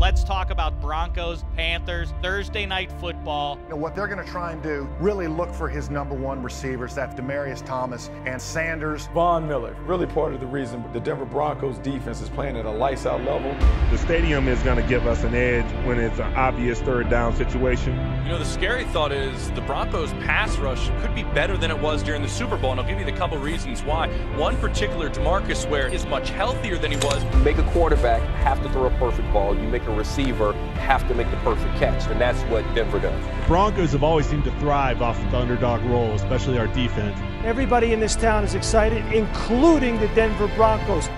Let's talk about Broncos, Panthers, Thursday night football. You know, what they're going to try and do, really look for his number one receivers. That's Demaryius Thomas and Sanders. Von Miller, really part of the reason the Denver Broncos defense is playing at a lights out level. The stadium is going to give us an edge when it's an obvious third down situation. You know, the scary thought is the Broncos pass rush could be better than it was during the Super Bowl, and I'll give you the couple reasons why. One particular, DeMarcus Ware is much healthier than he was. Make a quarterback have to throw a perfect ball. You make a receiver have to make the perfect catch, and that's what Denver does. The Broncos have always seemed to thrive off the underdog role, especially our defense. Everybody in this town is excited, including the Denver Broncos.